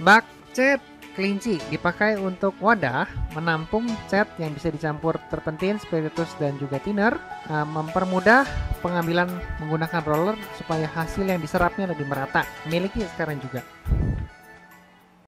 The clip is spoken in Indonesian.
Bak cat kelinci dipakai untuk wadah menampung cat yang bisa dicampur terpentin, spiritus dan juga thinner, eh, mempermudah pengambilan menggunakan roller supaya hasil yang diserapnya lebih merata. Miliki sekarang juga.